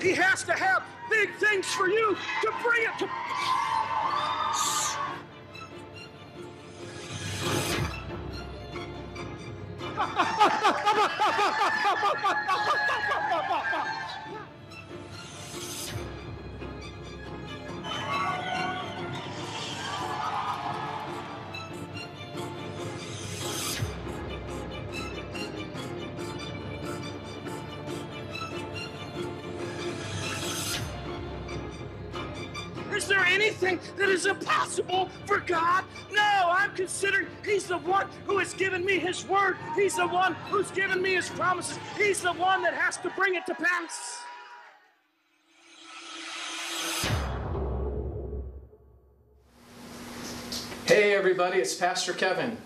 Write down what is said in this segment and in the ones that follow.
He has to have big things for you to bring it to. His word. He's the one who's given me His promises. He's the one that has to bring it to pass. Hey everybody, it's Pastor Kevin.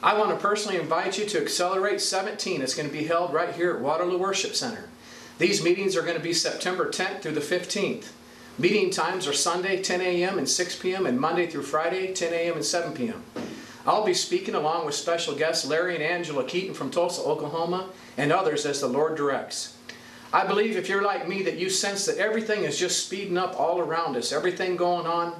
I want to personally invite you to Accelerate 17. It's going to be held right here at Waterloo Worship Center. These meetings are going to be September 10th through the 15th. Meeting times are Sunday 10 a.m. and 6 p.m. and Monday through Friday 10 a.m. and 7 p.m. I'll be speaking along with special guests Larry and Angela Keaton from Tulsa, Oklahoma, and others as the Lord directs. I believe if you're like me that you sense that everything is just speeding up all around us, everything going on,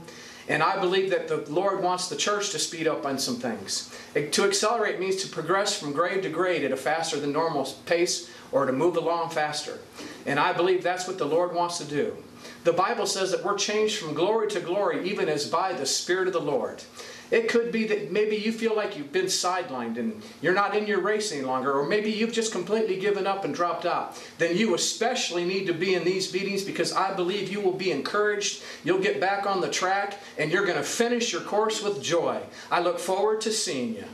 and I believe that the Lord wants the church to speed up on some things. To accelerate means to progress from grade to grade at a faster than normal pace or to move along faster. And I believe that's what the Lord wants to do. The Bible says that we're changed from glory to glory even as by the Spirit of the Lord. It could be that maybe you feel like you've been sidelined and you're not in your race any longer, or maybe you've just completely given up and dropped out. Then you especially need to be in these meetings because I believe you will be encouraged. You'll get back on the track and you're going to finish your course with joy. I look forward to seeing you.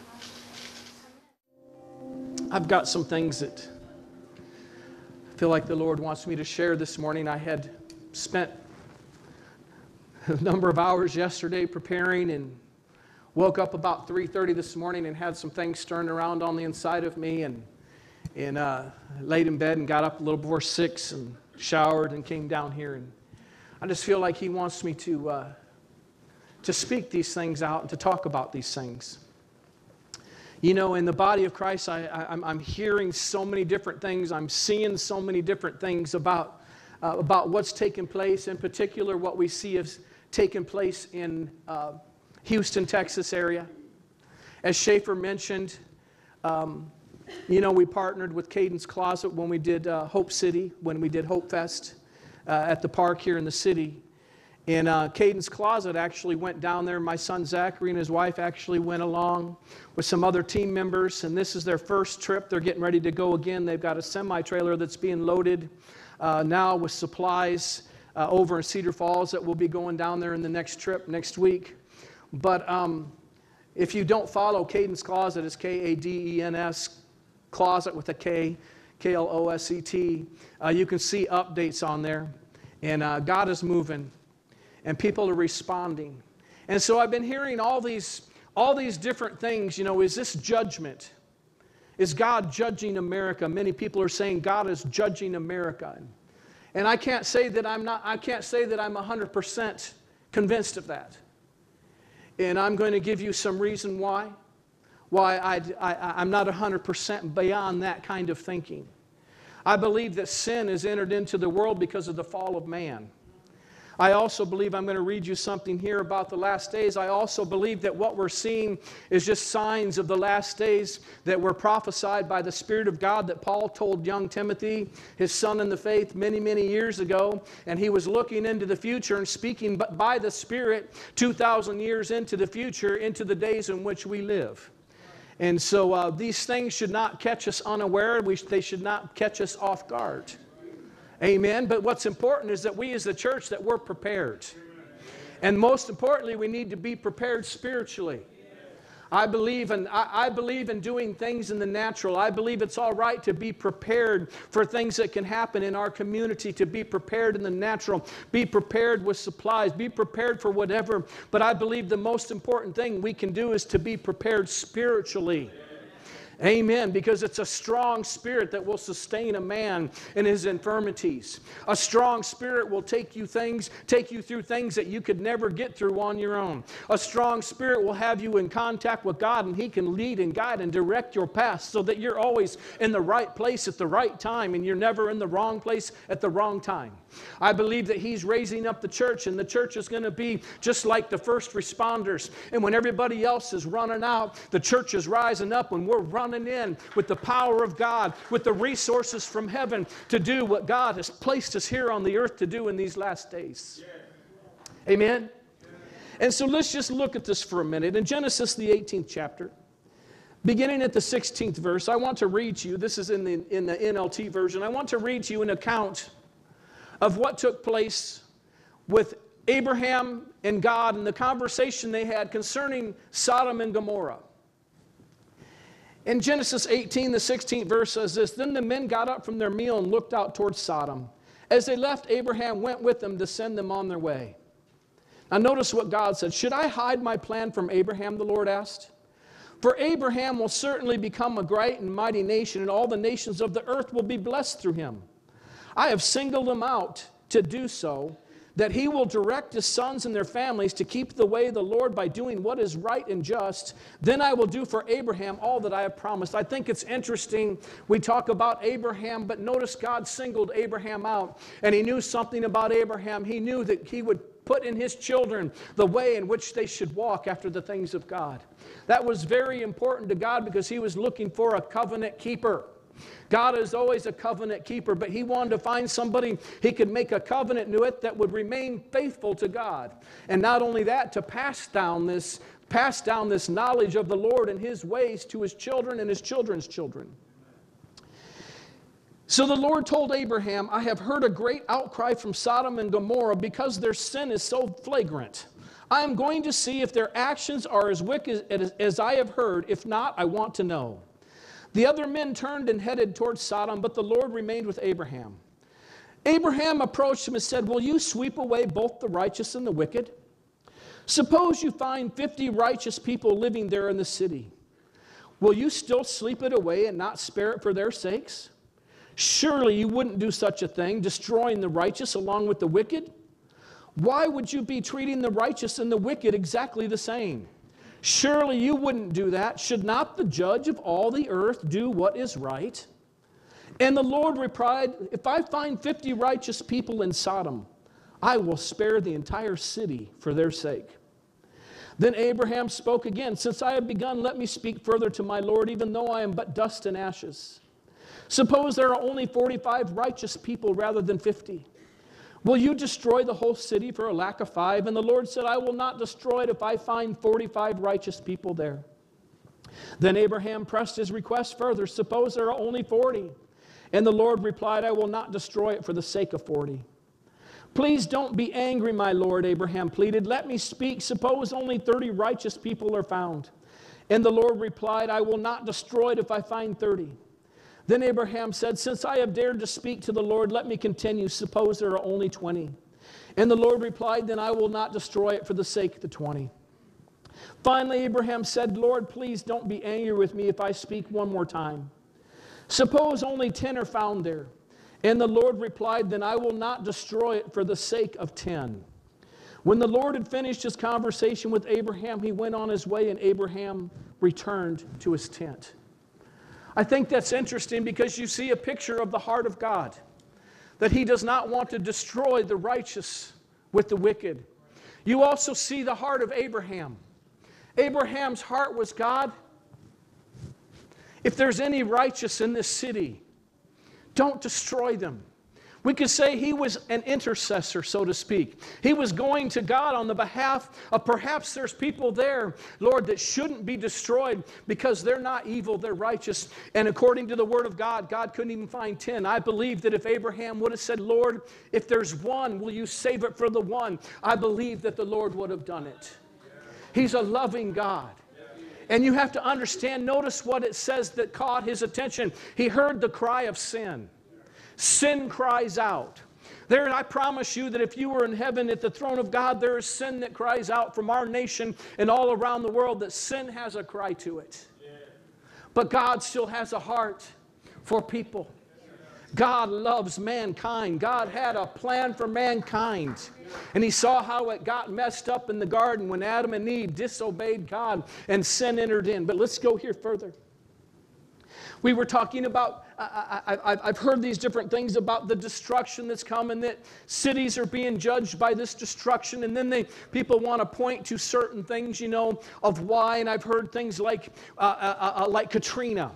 I've got some things that I feel like the Lord wants me to share this morning. I had spent a number of hours yesterday preparing and woke up about 3.30 this morning and had some things turned around on the inside of me and, and uh, laid in bed and got up a little before 6 and showered and came down here. And I just feel like he wants me to, uh, to speak these things out and to talk about these things. You know, in the body of Christ, I, I, am hearing so many different things. I'm seeing so many different things about, uh, about what's taking place, in particular, what we see has taken place in uh, Houston, Texas area. As Schaefer mentioned, um, you know, we partnered with Kadens Kloset when we did uh, Hope City, when we did Hope Fest uh, at the park here in the city. And uh, Kadens Kloset actually went down there. My son Zachary and his wife actually went along with some other team members. And this is their first trip. They're getting ready to go again. They've got a semi trailer that's being loaded uh, now with supplies uh, over in Cedar Falls that will be going down there in the next trip next week. But um, if you don't follow Kadens Kloset, it's K A D E N S Closet with a K, K L O S E T. Uh, you can see updates on there. And uh, God is moving and people are responding. And so I've been hearing all these, all these different things. You know, is this judgment? Is God judging America? Many people are saying God is judging America. And I can't say that I'm not, I can't say that I'm 100% convinced of that. And I'm going to give you some reason why. Why I, I, I'm not 100% beyond that kind of thinking. I believe that sin has entered into the world because of the fall of man. I also believe I'm going to read you something here about the last days. I also believe that what we're seeing is just signs of the last days that were prophesied by the Spirit of God that Paul told young Timothy, his son in the faith, many, many years ago. And he was looking into the future and speaking by the Spirit 2,000 years into the future, into the days in which we live. And so uh, these things should not catch us unaware, we, they should not catch us off guard. Amen. But what's important is that we as the church that we're prepared. And most importantly, we need to be prepared spiritually. I believe, in, I, I, believe in doing things in the natural. I believe it's all right to be prepared for things that can happen in our community, to be prepared in the natural, be prepared with supplies, be prepared for whatever. But I believe the most important thing we can do is to be prepared spiritually. Amen. Because it's a strong spirit that will sustain a man in his infirmities. A strong spirit will take you things, take you through things that you could never get through on your own. A strong spirit will have you in contact with God and he can lead and guide and direct your path so that you're always in the right place at the right time and you're never in the wrong place at the wrong time. I believe that he's raising up the church and the church is going to be just like the first responders. And when everybody else is running out, the church is rising up when we're running in with the power of God, with the resources from heaven to do what God has placed us here on the earth to do in these last days. Amen? And so let's just look at this for a minute. In Genesis, the 18th chapter, beginning at the 16th verse, I want to read to you, this is in the, in the NLT version, I want to read to you an account of what took place with Abraham and God and the conversation they had concerning Sodom and Gomorrah. In Genesis 18, the 16th verse says this Then the men got up from their meal and looked out towards Sodom. As they left, Abraham went with them to send them on their way. Now, notice what God said Should I hide my plan from Abraham? The Lord asked. For Abraham will certainly become a great and mighty nation, and all the nations of the earth will be blessed through him. I have singled him out to do so that he will direct his sons and their families to keep the way of the Lord by doing what is right and just. Then I will do for Abraham all that I have promised. I think it's interesting. We talk about Abraham, but notice God singled Abraham out, and he knew something about Abraham. He knew that he would put in his children the way in which they should walk after the things of God. That was very important to God because he was looking for a covenant keeper. God is always a covenant keeper, but he wanted to find somebody he could make a covenant with that would remain faithful to God. And not only that, to pass down this pass down this knowledge of the Lord and his ways to his children and his children's children. So the Lord told Abraham, I have heard a great outcry from Sodom and Gomorrah because their sin is so flagrant. I am going to see if their actions are as wicked as, as I have heard. If not, I want to know. The other men turned and headed towards Sodom, but the Lord remained with Abraham. Abraham approached him and said, Will you sweep away both the righteous and the wicked? Suppose you find 50 righteous people living there in the city. Will you still sleep it away and not spare it for their sakes? Surely you wouldn't do such a thing, destroying the righteous along with the wicked? Why would you be treating the righteous and the wicked exactly the same? Surely you wouldn't do that. Should not the judge of all the earth do what is right? And the Lord replied, If I find 50 righteous people in Sodom, I will spare the entire city for their sake. Then Abraham spoke again, Since I have begun, let me speak further to my Lord, even though I am but dust and ashes. Suppose there are only 45 righteous people rather than 50. Will you destroy the whole city for a lack of five? And the Lord said, I will not destroy it if I find 45 righteous people there. Then Abraham pressed his request further. Suppose there are only 40. And the Lord replied, I will not destroy it for the sake of 40. Please don't be angry, my Lord, Abraham pleaded. Let me speak. Suppose only 30 righteous people are found. And the Lord replied, I will not destroy it if I find 30. Then Abraham said, Since I have dared to speak to the Lord, let me continue. Suppose there are only 20. And the Lord replied, Then I will not destroy it for the sake of the 20. Finally, Abraham said, Lord, please don't be angry with me if I speak one more time. Suppose only 10 are found there. And the Lord replied, Then I will not destroy it for the sake of 10. When the Lord had finished his conversation with Abraham, he went on his way, and Abraham returned to his tent. I think that's interesting because you see a picture of the heart of God, that He does not want to destroy the righteous with the wicked. You also see the heart of Abraham. Abraham's heart was God, if there's any righteous in this city, don't destroy them. We could say he was an intercessor, so to speak. He was going to God on the behalf of perhaps there's people there, Lord, that shouldn't be destroyed because they're not evil, they're righteous. And according to the word of God, God couldn't even find 10. I believe that if Abraham would have said, Lord, if there's one, will you save it for the one? I believe that the Lord would have done it. He's a loving God. And you have to understand, notice what it says that caught his attention. He heard the cry of sin. Sin cries out. There, I promise you that if you were in heaven at the throne of God, there is sin that cries out from our nation and all around the world, that sin has a cry to it. But God still has a heart for people. God loves mankind. God had a plan for mankind. And he saw how it got messed up in the garden when Adam and Eve disobeyed God and sin entered in. But let's go here further. We were talking about, I, have heard these different things about the destruction that's coming, that cities are being judged by this destruction, and then they, people want to point to certain things, you know, of why. And I've heard things like, uh, uh, uh, like Katrina.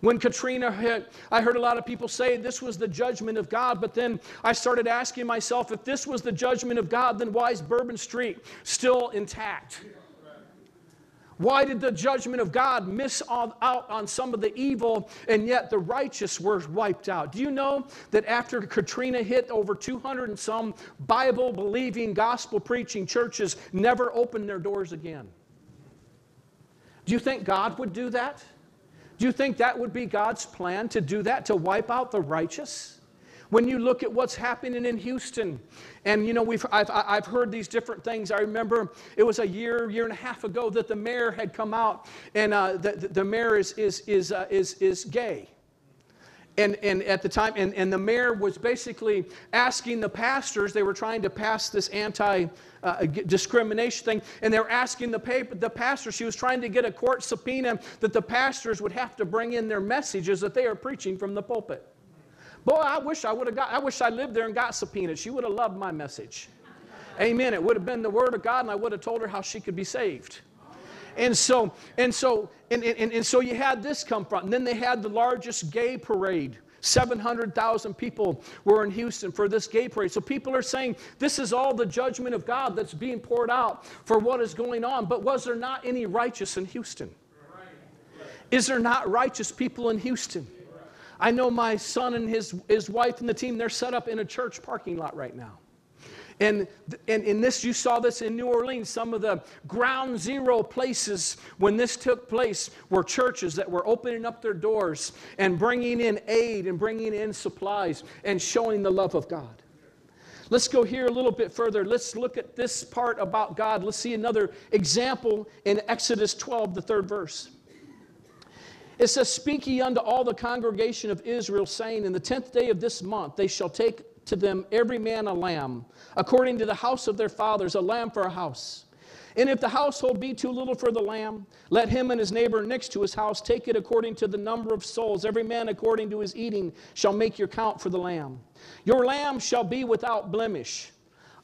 When Katrina hit, I heard a lot of people say this was the judgment of God, but then I started asking myself if this was the judgment of God, then why is Bourbon Street still intact? Why did the judgment of God miss out on some of the evil and yet the righteous were wiped out? Do you know that after Katrina hit, over 200 and some Bible believing, gospel preaching churches never opened their doors again? Do you think God would do that? Do you think that would be God's plan to do that, to wipe out the righteous? When you look at what's happening in Houston, and you know, we've, I've, I've heard these different things. I remember it was a year, year and a half ago that the mayor had come out, and uh, the, the mayor is, is, is, uh, is, is gay and, and at the time, and, and the mayor was basically asking the pastors, they were trying to pass this anti uh, discrimination thing, and they were asking the, paper, the pastor, she was trying to get a court subpoena that the pastors would have to bring in their messages that they are preaching from the pulpit. Boy, I wish I would have got, I wish I lived there and got subpoenaed. She would have loved my message. Amen. It would have been the word of God, and I would have told her how she could be saved. And so, and so, and, and, and so you had this come from. And then they had the largest gay parade. 700,000 people were in Houston for this gay parade. So people are saying this is all the judgment of God that's being poured out for what is going on. But was there not any righteous in Houston? Is there not righteous people in Houston? I know my son and his, his wife and the team, they're set up in a church parking lot right now. And, and in this, you saw this in New Orleans. Some of the ground zero places when this took place were churches that were opening up their doors and bringing in aid and bringing in supplies and showing the love of God. Let's go here a little bit further. Let's look at this part about God. Let's see another example in Exodus 12, the third verse. It says, Speak ye unto all the congregation of Israel, saying, In the tenth day of this month they shall take to them every man a lamb, according to the house of their fathers, a lamb for a house. And if the household be too little for the lamb, let him and his neighbor next to his house take it according to the number of souls. Every man according to his eating shall make your count for the lamb. Your lamb shall be without blemish,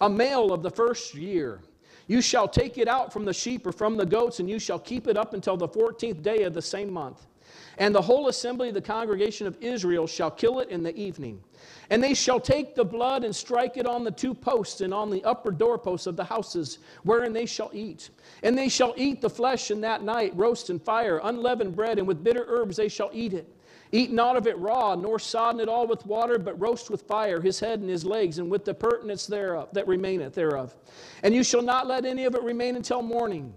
a male of the first year. You shall take it out from the sheep or from the goats, and you shall keep it up until the fourteenth day of the same month. And the whole assembly of the congregation of Israel shall kill it in the evening. And they shall take the blood and strike it on the two posts and on the upper doorposts of the houses wherein they shall eat. And they shall eat the flesh in that night, roast and fire, unleavened bread, and with bitter herbs they shall eat it. Eat not of it raw, nor sodden it all with water, but roast with fire his head and his legs, and with the purtenance thereof that remaineth thereof. And you shall not let any of it remain until morning.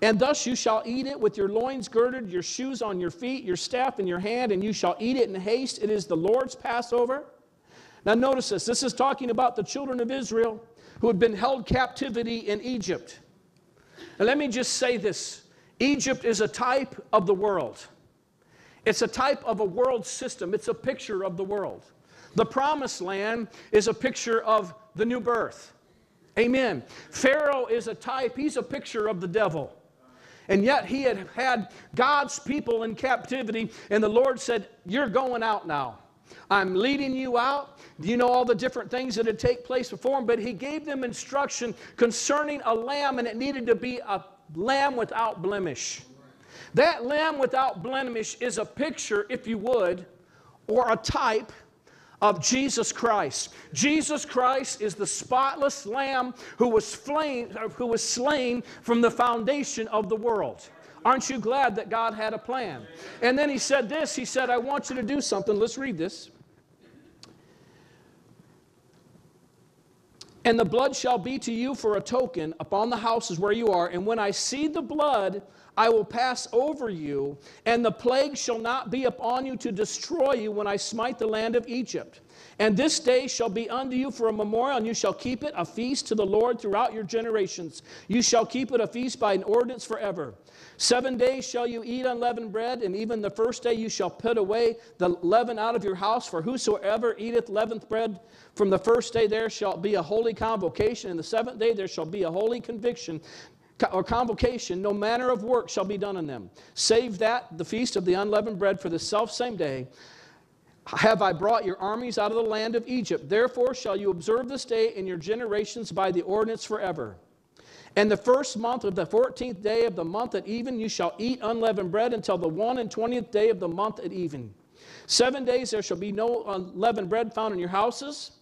And thus you shall eat it with your loins girded, your shoes on your feet, your staff in your hand, and you shall eat it in haste. It is the Lord's Passover. Now, notice this. This is talking about the children of Israel who had been held captivity in Egypt. Now, let me just say this Egypt is a type of the world, it's a type of a world system, it's a picture of the world. The promised land is a picture of the new birth. Amen. Pharaoh is a type, he's a picture of the devil. And yet he had had God's people in captivity, and the Lord said, You're going out now. I'm leading you out. Do you know all the different things that had take place before him? But he gave them instruction concerning a lamb, and it needed to be a lamb without blemish. That lamb without blemish is a picture, if you would, or a type of Jesus Christ. Jesus Christ is the spotless lamb who was, slain, uh, who was slain from the foundation of the world. Aren't you glad that God had a plan? And then he said this He said, I want you to do something. Let's read this. And the blood shall be to you for a token upon the houses where you are. And when I see the blood, I will pass over you, and the plague shall not be upon you to destroy you when I smite the land of Egypt. And this day shall be unto you for a memorial, and you shall keep it a feast to the Lord throughout your generations. You shall keep it a feast by an ordinance forever. Seven days shall you eat unleavened bread, and even the first day you shall put away the leaven out of your house. For whosoever eateth leavened bread from the first day there shall be a holy convocation, and the seventh day there shall be a holy conviction or convocation, no manner of work shall be done in them. Save that, the feast of the unleavened bread, for the self same day have I brought your armies out of the land of Egypt. Therefore shall you observe this day in your generations by the ordinance forever. And the first month of the fourteenth day of the month at even, you shall eat unleavened bread until the one and twentieth day of the month at even. Seven days there shall be no unleavened bread found in your houses.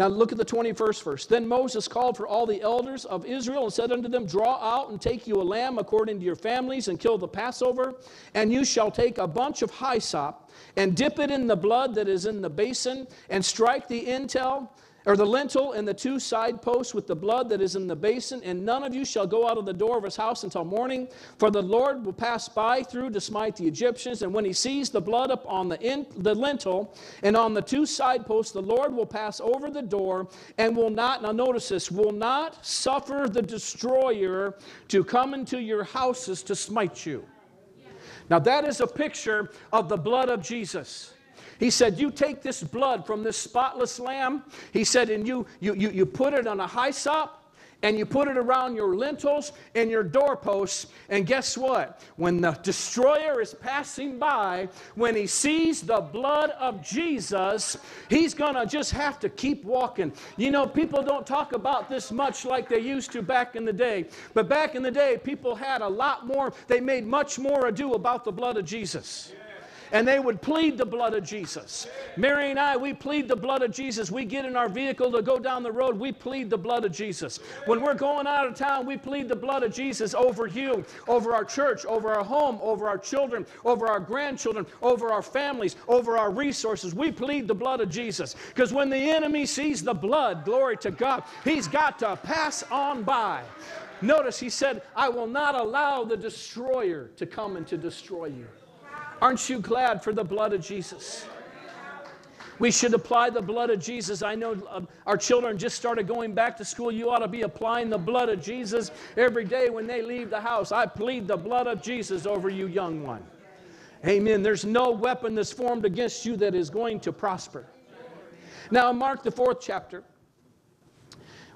Now look at the 21st verse. Then Moses called for all the elders of Israel and said unto them, Draw out and take you a lamb according to your families and kill the Passover. And you shall take a bunch of hyssop and dip it in the blood that is in the basin and strike the intel or the lintel and the two side posts with the blood that is in the basin, and none of you shall go out of the door of his house until morning, for the Lord will pass by through to smite the Egyptians. And when he sees the blood up on the, in, the lintel and on the two side posts, the Lord will pass over the door and will not, now notice this, will not suffer the destroyer to come into your houses to smite you. Now that is a picture of the blood of Jesus. He said, You take this blood from this spotless lamb, he said, and you, you, you, you put it on a hyssop and you put it around your lintels and your doorposts. And guess what? When the destroyer is passing by, when he sees the blood of Jesus, he's going to just have to keep walking. You know, people don't talk about this much like they used to back in the day. But back in the day, people had a lot more, they made much more ado about the blood of Jesus and they would plead the blood of Jesus. Mary and I, we plead the blood of Jesus. We get in our vehicle to go down the road, we plead the blood of Jesus. When we're going out of town, we plead the blood of Jesus over you, over our church, over our home, over our children, over our grandchildren, over our families, over our resources. We plead the blood of Jesus. Because when the enemy sees the blood, glory to God, he's got to pass on by. Notice he said, I will not allow the destroyer to come and to destroy you. Aren't you glad for the blood of Jesus? We should apply the blood of Jesus. I know uh, our children just started going back to school. You ought to be applying the blood of Jesus every day when they leave the house. I plead the blood of Jesus over you, young one. Amen. There's no weapon that's formed against you that is going to prosper. Now, Mark, the fourth chapter,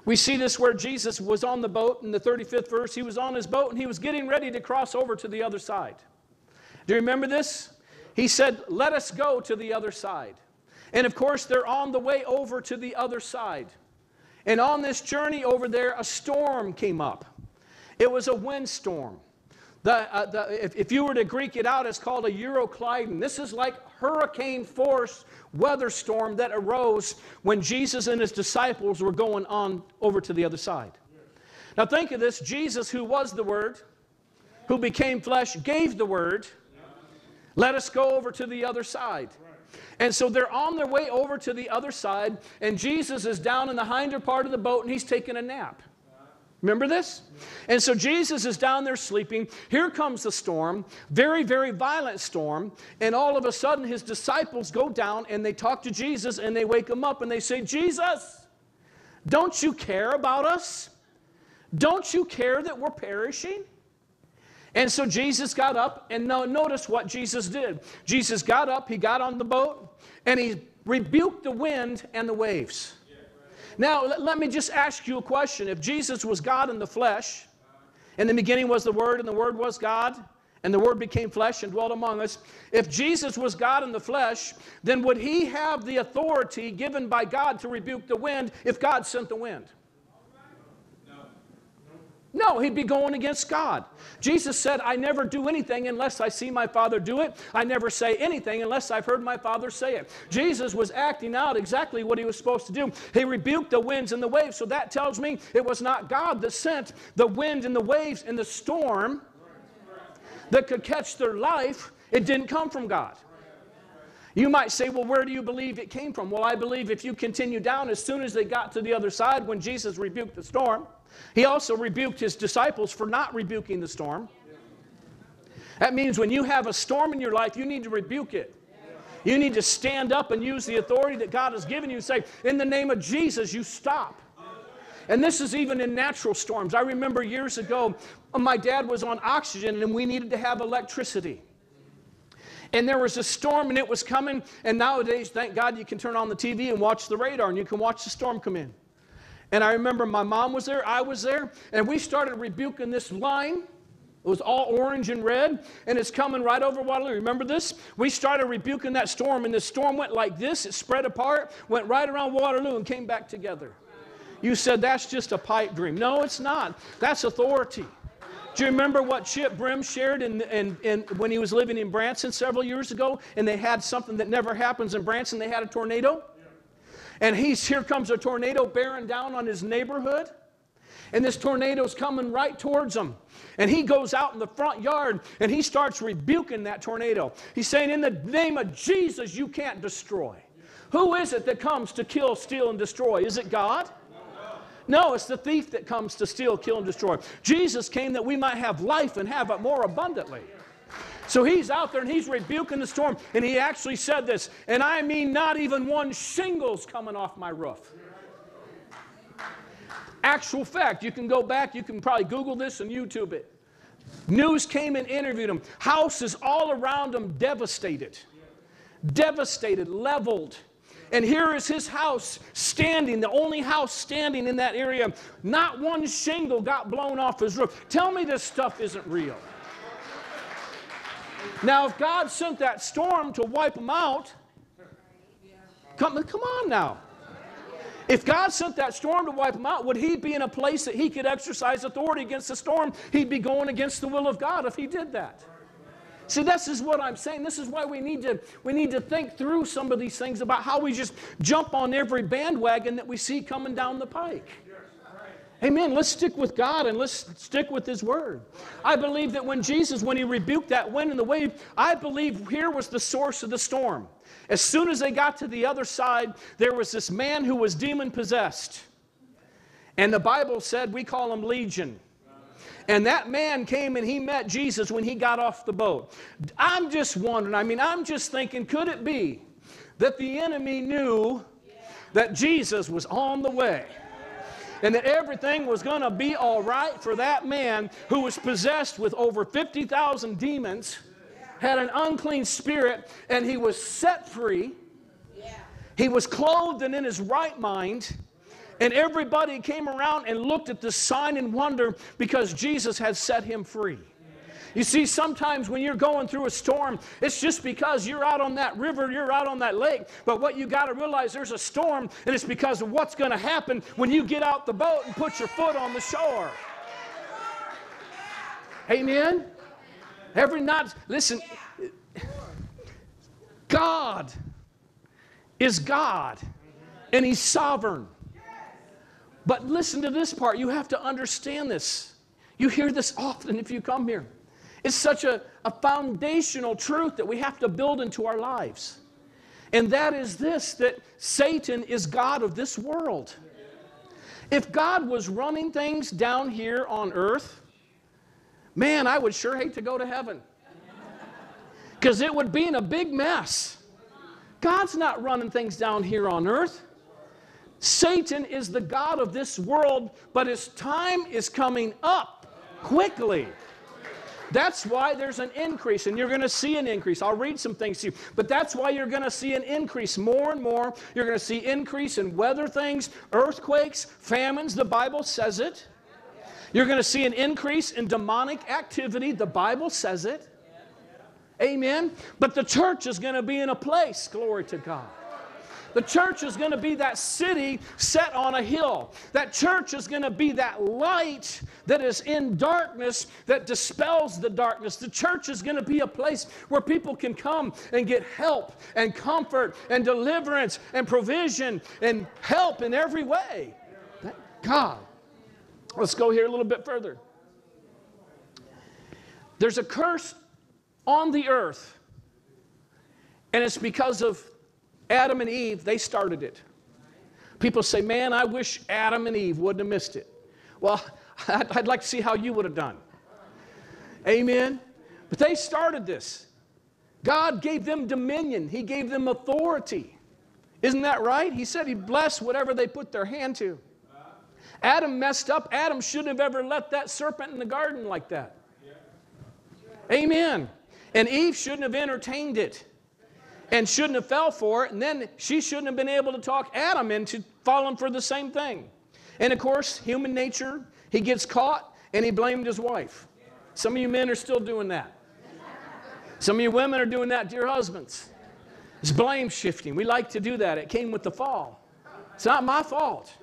we see this where Jesus was on the boat in the 35th verse. He was on his boat and he was getting ready to cross over to the other side. Do you remember this? He said, Let us go to the other side. And of course, they're on the way over to the other side. And on this journey over there, a storm came up. It was a windstorm. The, uh, the, if, if, you were to Greek it out, it's called a Euroclydon. This is like hurricane force weather storm that arose when Jesus and his disciples were going on over to the other side. Now think of this Jesus, who was the Word, who became flesh, gave the Word let us go over to the other side. And so they're on their way over to the other side, and Jesus is down in the hinder part of the boat and he's taking a nap. Remember this? And so Jesus is down there sleeping. Here comes the storm, very, very violent storm. And all of a sudden, his disciples go down and they talk to Jesus and they wake him up and they say, Jesus, don't you care about us? Don't you care that we're perishing? And so Jesus got up, and now notice what Jesus did. Jesus got up, he got on the boat, and he rebuked the wind and the waves. Now, let me just ask you a question. If Jesus was God in the flesh, in the beginning was the Word, and the Word was God, and the Word became flesh and dwelt among us. If Jesus was God in the flesh, then would he have the authority given by God to rebuke the wind if God sent the wind? No, he'd be going against God. Jesus said, I never do anything unless I see my Father do it. I never say anything unless I've heard my Father say it. Jesus was acting out exactly what he was supposed to do. He rebuked the winds and the waves. So that tells me it was not God that sent the wind and the waves and the storm that could catch their life. It didn't come from God. You might say, well, where do you believe it came from? Well, I believe if you continue down, as soon as they got to the other side, when Jesus rebuked the storm, he also rebuked his disciples for not rebuking the storm. That means when you have a storm in your life, you need to rebuke it. You need to stand up and use the authority that God has given you and say, In the name of Jesus, you stop. And this is even in natural storms. I remember years ago, my dad was on oxygen and we needed to have electricity. And there was a storm and it was coming. And nowadays, thank God, you can turn on the TV and watch the radar and you can watch the storm come in. And I remember my mom was there, I was there, and we started rebuking this line. It was all orange and red, and it's coming right over Waterloo. Remember this? We started rebuking that storm, and the storm went like this. It spread apart, went right around Waterloo, and came back together. You said that's just a pipe dream. No, it's not. That's authority. Do you remember what Chip Brim shared in, in, in, when he was living in Branson several years ago? And they had something that never happens in Branson. They had a tornado. And he's, here comes a tornado bearing down on his neighborhood. And this tornado's coming right towards him. And he goes out in the front yard and he starts rebuking that tornado. He's saying, In the name of Jesus, you can't destroy. Who is it that comes to kill, steal, and destroy? Is it God? No, it's the thief that comes to steal, kill, and destroy. Jesus came that we might have life and have it more abundantly. So he's out there and he's rebuking the storm. And he actually said this, and I mean, not even one shingle's coming off my roof. Actual fact, you can go back, you can probably Google this and YouTube it. News came and interviewed him. Houses all around him devastated. Devastated, leveled. And here is his house standing, the only house standing in that area. Not one shingle got blown off his roof. Tell me this stuff isn't real. Now, if God sent that storm to wipe them out, come, come on now. If God sent that storm to wipe them out, would he be in a place that he could exercise authority against the storm? He'd be going against the will of God if he did that. See, this is what I'm saying. This is why we need to we need to think through some of these things about how we just jump on every bandwagon that we see coming down the pike. Amen. Let's stick with God and let's stick with His Word. I believe that when Jesus, when He rebuked that wind and the wave, I believe here was the source of the storm. As soon as they got to the other side, there was this man who was demon possessed. And the Bible said, we call him Legion. And that man came and he met Jesus when he got off the boat. I'm just wondering, I mean, I'm just thinking, could it be that the enemy knew that Jesus was on the way? And that everything was going to be all right for that man who was possessed with over 50,000 demons, had an unclean spirit, and he was set free. He was clothed and in his right mind. And everybody came around and looked at the sign and wonder because Jesus had set him free. You see, sometimes when you're going through a storm, it's just because you're out on that river, you're out on that lake. But what you got to realize there's a storm, and it's because of what's going to happen when you get out the boat and put your foot on the shore. Amen? Every night, listen, God is God, and He's sovereign. But listen to this part. You have to understand this. You hear this often if you come here. It's such a, a foundational truth that we have to build into our lives. And that is this that Satan is God of this world. If God was running things down here on earth, man, I would sure hate to go to heaven. Because it would be in a big mess. God's not running things down here on earth. Satan is the God of this world, but his time is coming up quickly. That's why there's an increase, and you're going to see an increase. I'll read some things to you, but that's why you're going to see an increase more and more. You're going to see increase in weather things, earthquakes, famines. The Bible says it. You're going to see an increase in demonic activity. The Bible says it. Amen. But the church is going to be in a place, glory to God. The church is going to be that city set on a hill. That church is going to be that light that is in darkness that dispels the darkness. The church is going to be a place where people can come and get help and comfort and deliverance and provision and help in every way. Thank God. Let's go here a little bit further. There's a curse on the earth, and it's because of Adam and Eve, they started it. People say, man, I wish Adam and Eve wouldn't have missed it. Well, I'd, like to see how you would have done. Amen. But they started this. God gave them dominion, He gave them authority. Isn't that right? He said He'd bless whatever they put their hand to. Adam messed up. Adam shouldn't have ever let that serpent in the garden like that. Amen. And Eve shouldn't have entertained it and shouldn't have fell for it. And then she shouldn't have been able to talk Adam into falling for the same thing. And of course, human nature, he gets caught and he blamed his wife. Some of you men are still doing that. Some of you women are doing that to your husbands. It's blame shifting. We like to do that. It came with the fall. It's not my fault.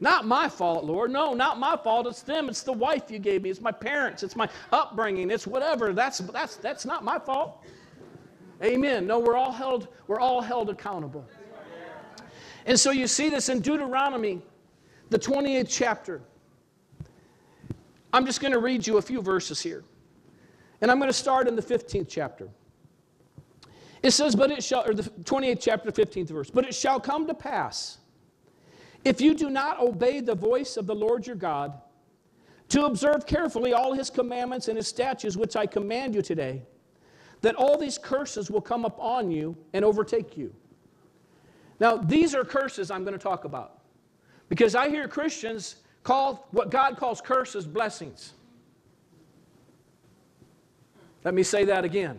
Not my fault, Lord. No, not my fault. It's them. It's the wife you gave me. It's my parents. It's my upbringing. It's whatever. That's, that's, that's not my fault. Amen. No, we're all held, we're all held accountable. And so you see this in Deuteronomy, the 28th chapter. I'm just going to read you a few verses here. And I'm going to start in the 15th chapter. It says, but it shall, or the 28th chapter, 15th verse, but it shall come to pass, if you do not obey the voice of the Lord your God, to observe carefully all his commandments and his statutes which I command you today, that all these curses will come upon you and overtake you. Now, these are curses I'm going to talk about because I hear Christians call what God calls curses blessings. Let me say that again.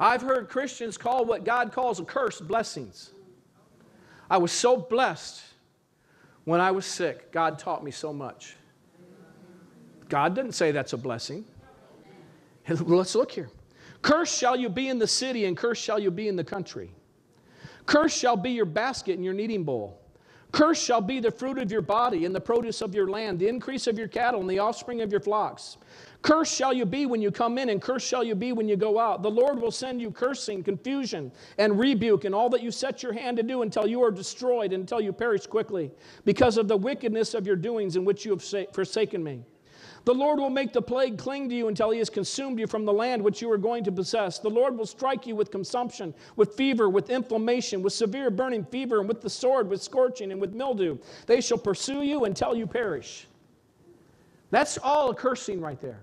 I've heard Christians call what God calls a curse blessings. I was so blessed when I was sick. God taught me so much. God didn't say that's a blessing. Let's look here. Cursed shall you be in the city, and cursed shall you be in the country. Cursed shall be your basket and your kneading bowl. Cursed shall be the fruit of your body and the produce of your land, the increase of your cattle and the offspring of your flocks. Cursed shall you be when you come in, and cursed shall you be when you go out. The Lord will send you cursing, confusion, and rebuke, and all that you set your hand to do until you are destroyed, until you perish quickly, because of the wickedness of your doings in which you have forsaken me. The Lord will make the plague cling to you until he has consumed you from the land which you are going to possess. The Lord will strike you with consumption, with fever, with inflammation, with severe burning fever, and with the sword, with scorching, and with mildew. They shall pursue you until you perish. That's all a cursing right there.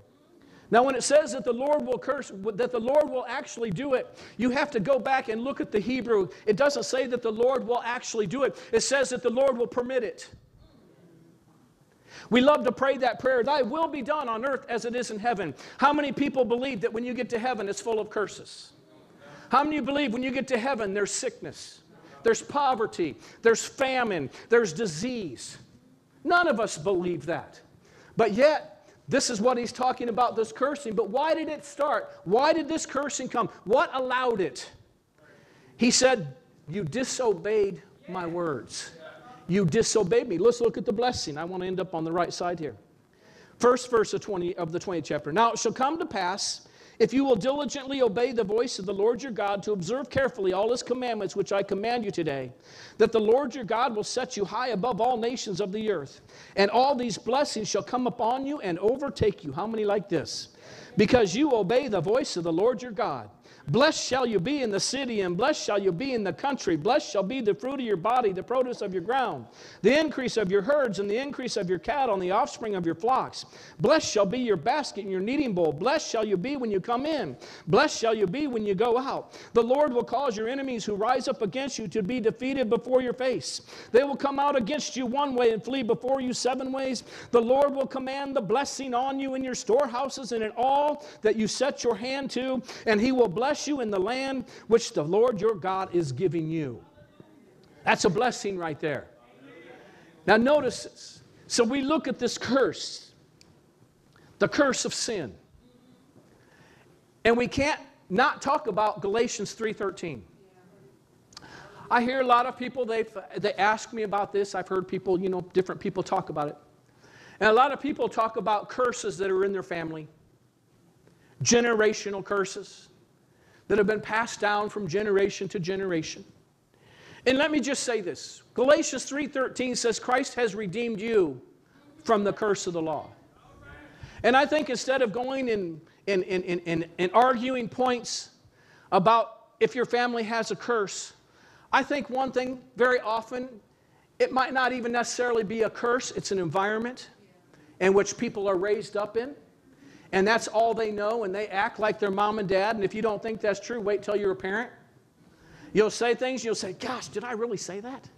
Now, when it says that the Lord will curse, that the Lord will actually do it, you have to go back and look at the Hebrew. It doesn't say that the Lord will actually do it, it says that the Lord will permit it. We love to pray that prayer, Thy will be done on earth as it is in heaven. How many people believe that when you get to heaven, it's full of curses? How many believe when you get to heaven, there's sickness, there's poverty, there's famine, there's disease? None of us believe that. But yet, this is what he's talking about this cursing. But why did it start? Why did this cursing come? What allowed it? He said, You disobeyed my words. You disobeyed me. Let's look at the blessing. I want to end up on the right side here. First verse of, 20, of the 20th chapter. Now it shall come to pass, if you will diligently obey the voice of the Lord your God to observe carefully all his commandments which I command you today, that the Lord your God will set you high above all nations of the earth. And all these blessings shall come upon you and overtake you. How many like this? Because you obey the voice of the Lord your God. Blessed shall you be in the city, and blessed shall you be in the country. Blessed shall be the fruit of your body, the produce of your ground, the increase of your herds, and the increase of your cattle, and the offspring of your flocks. Blessed shall be your basket and your kneading bowl. Blessed shall you be when you come in. Blessed shall you be when you go out. The Lord will cause your enemies who rise up against you to be defeated before your face. They will come out against you one way and flee before you seven ways. The Lord will command the blessing on you in your storehouses and in all that you set your hand to, and he will bless bless you in the land which the Lord your God is giving you. That's a blessing right there. Now, notice this. So we look at this curse, the curse of sin. And we can't not talk about Galatians 3:13. I hear a lot of people, they they ask me about this. I've heard people, you know, different people talk about it. And a lot of people talk about curses that are in their family, generational curses that have been passed down from generation to generation. And let me just say this. Galatians 3:13 says Christ has redeemed you from the curse of the law. And I think instead of going and, and, and, and, and arguing points about if your family has a curse, I think one thing very often, it might not even necessarily be a curse, it's an environment in which people are raised up in. And that's all they know, and they act like their mom and dad. And if you don't think that's true, wait till you're a parent. You'll say things, you'll say, Gosh, did I really say that?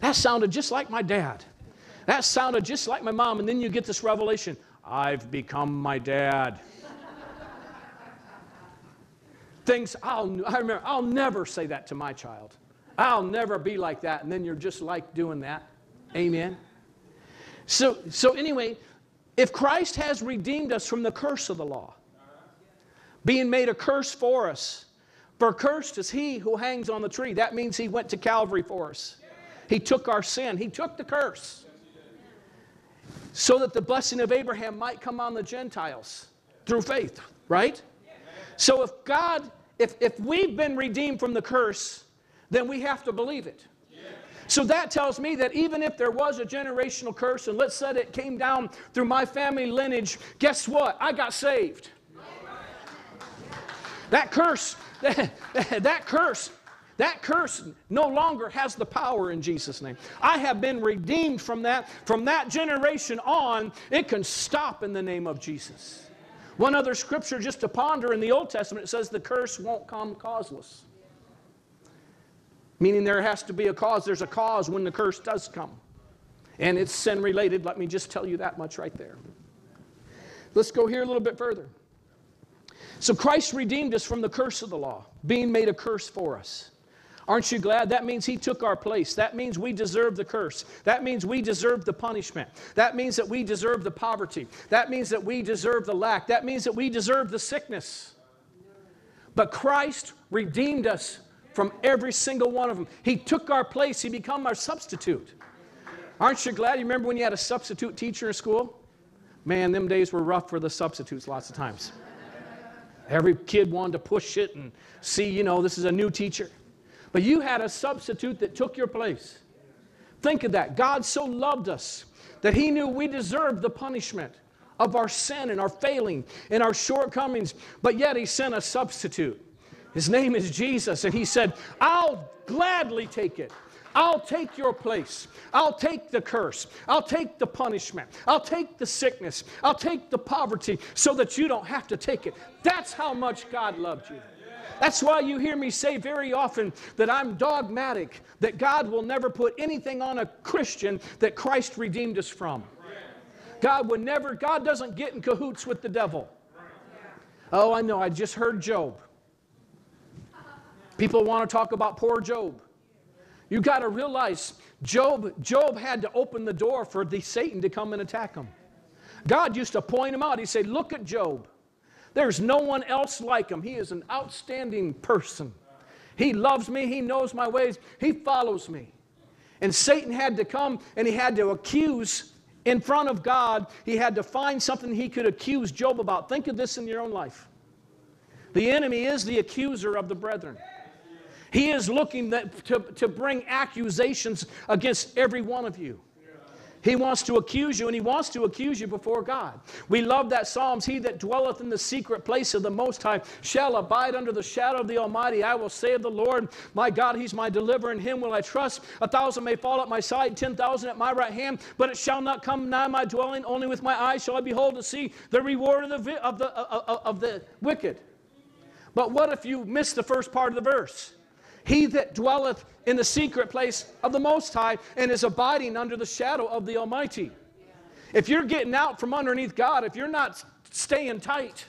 That sounded just like my dad. That sounded just like my mom. And then you get this revelation I've become my dad. things I'll, I remember, I'll never say that to my child. I'll never be like that. And then you're just like doing that. Amen. So, so anyway, if Christ has redeemed us from the curse of the law, being made a curse for us, for cursed is he who hangs on the tree. That means he went to Calvary for us. He took our sin, he took the curse. So that the blessing of Abraham might come on the Gentiles through faith, right? So if God, if, if we've been redeemed from the curse, then we have to believe it. So that tells me that even if there was a generational curse, and let's say it came down through my family lineage, guess what? I got saved. That curse, that, that curse, that curse no longer has the power in Jesus' name. I have been redeemed from that. From that generation on, it can stop in the name of Jesus. One other scripture just to ponder in the Old Testament, it says the curse won't come causeless meaning there has to be a cause. There's a cause when the curse does come. And it's sin related. Let me just tell you that much right there. Let's go here a little bit further. So Christ redeemed us from the curse of the law, being made a curse for us. Aren't you glad? That means He took our place. That means we deserve the curse. That means we deserve the punishment. That means that we deserve the poverty. That means that we deserve the lack. That means that we deserve the sickness. But Christ redeemed us from every single one of them. He took our place, He became our substitute. Aren't you glad? You remember when you had a substitute teacher in school? Man, them days were rough for the substitutes lots of times. Every kid wanted to push it and see, you know, this is a new teacher. But you had a substitute that took your place. Think of that. God so loved us that He knew we deserved the punishment of our sin and our failing and our shortcomings, but yet He sent a substitute. His name is Jesus. And he said, I'll gladly take it. I'll take your place. I'll take the curse. I'll take the punishment. I'll take the sickness. I'll take the poverty so that you don't have to take it. That's how much God loved you. That's why you hear me say very often that I'm dogmatic, that God will never put anything on a Christian that Christ redeemed us from. God would never, God doesn't get in cahoots with the devil. Oh, I know, I just heard Job. People want to talk about poor Job. You got to realize Job, Job had to open the door for the Satan to come and attack him. God used to point him out. He said, Look at Job. There's no one else like him. He is an outstanding person. He loves me. He knows my ways. He follows me. And Satan had to come and he had to accuse in front of God. He had to find something he could accuse Job about. Think of this in your own life. The enemy is the accuser of the brethren. He is looking that, to, to bring accusations against every one of you. He wants to accuse you, and he wants to accuse you before God. We love that Psalms He that dwelleth in the secret place of the Most High shall abide under the shadow of the Almighty. I will say of the Lord, My God, He's my deliverer, in Him will I trust. A thousand may fall at my side, ten thousand at my right hand, but it shall not come nigh my dwelling. Only with my eyes shall I behold to see the reward of the, of the, of, of the wicked. But what if you miss the first part of the verse? He that dwelleth in the secret place of the Most High and is abiding under the shadow of the Almighty. If you're getting out from underneath God, if you're not staying tight,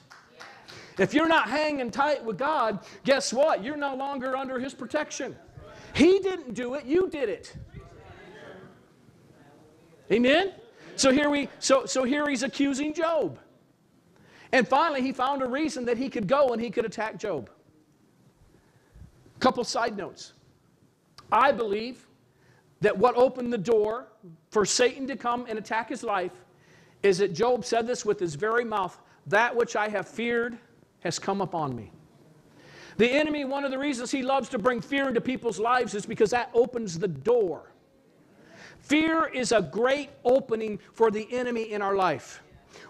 if you're not hanging tight with God, guess what? You're no longer under His protection. He didn't do it, you did it. Amen? So here we so so here he's accusing Job. And finally he found a reason that he could go and he could attack Job. Couple side notes. I believe that what opened the door for Satan to come and attack his life is that Job said this with his very mouth that which I have feared has come upon me. The enemy, one of the reasons he loves to bring fear into people's lives is because that opens the door. Fear is a great opening for the enemy in our life.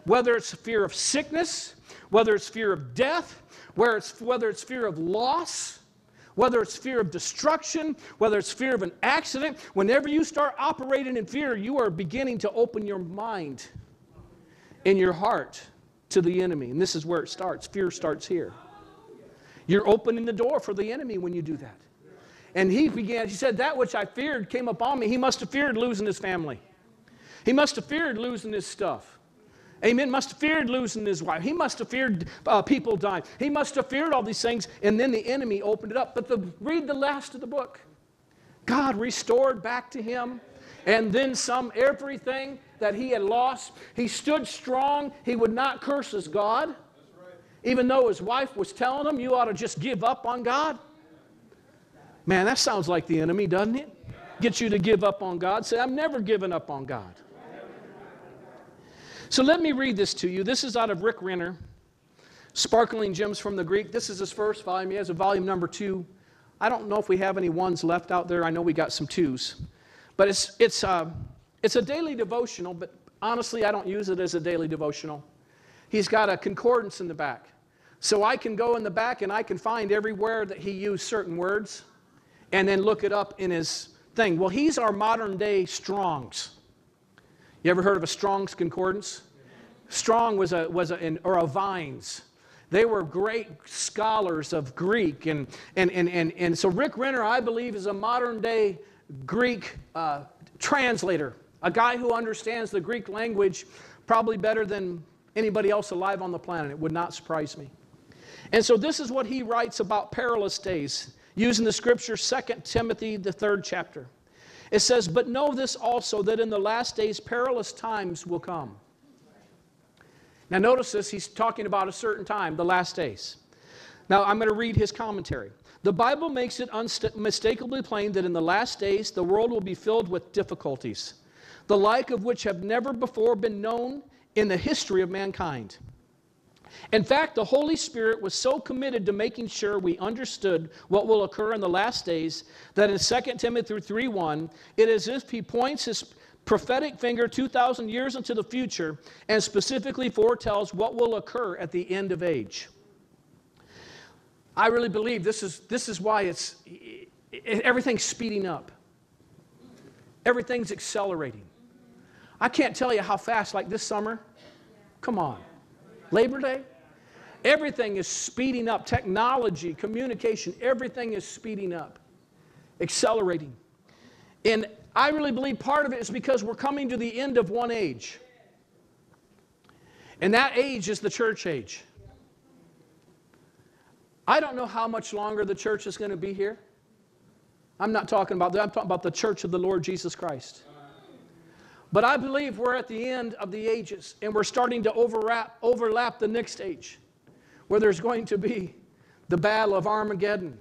Whether it's fear of sickness, whether it's fear of death, whether it's, whether it's fear of loss, whether it's fear of destruction, whether it's fear of an accident, whenever you start operating in fear, you are beginning to open your mind and your heart to the enemy. And this is where it starts. Fear starts here. You're opening the door for the enemy when you do that. And he began, he said, That which I feared came upon me. He must have feared losing his family. He must have feared losing his stuff. Amen. Must have feared losing his wife. He must have feared uh, people dying. He must have feared all these things. And then the enemy opened it up. But the, read the last of the book. God restored back to him and then some everything that he had lost. He stood strong. He would not curse his God, even though his wife was telling him, You ought to just give up on God. Man, that sounds like the enemy, doesn't it? Get you to give up on God. Say, I'm never giving up on God. So let me read this to you. This is out of Rick Renner, Sparkling Gems from the Greek. This is his first volume. He has a volume number two. I don't know if we have any ones left out there. I know we got some twos. But it's, it's, uh, it's a daily devotional, but honestly, I don't use it as a daily devotional. He's got a concordance in the back. So I can go in the back and I can find everywhere that he used certain words and then look it up in his thing. Well, he's our modern day Strong's. You ever heard of a Strong's Concordance? Strong was a, was a, or a Vines. They were great scholars of Greek. And, and, and, and, and so Rick Renner, I believe, is a modern day Greek uh, translator, a guy who understands the Greek language probably better than anybody else alive on the planet. It would not surprise me. And so this is what he writes about perilous days, using the scripture 2 Timothy, the third chapter. It says, But know this also, that in the last days perilous times will come. Now, notice this, he's talking about a certain time, the last days. Now, I'm going to read his commentary. The Bible makes it unmistakably plain that in the last days the world will be filled with difficulties, the like of which have never before been known in the history of mankind. In fact, the Holy Spirit was so committed to making sure we understood what will occur in the last days that in 2 Timothy 3:1, it is as if he points his prophetic finger 2,000 years into the future and specifically foretells what will occur at the end of age. I really believe this is, this is why it's, everything's speeding up. Everything's accelerating. I can't tell you how fast, like this summer. Come on. Labor Day? Everything is speeding up. Technology, communication, everything is speeding up, accelerating. And I really believe part of it is because we're coming to the end of one age. And that age is the church age. I don't know how much longer the church is going to be here. I'm not talking about that, I'm talking about the church of the Lord Jesus Christ. But I believe we're at the end of the ages and we're starting to overlap, overlap the next age where there's going to be the battle of Armageddon.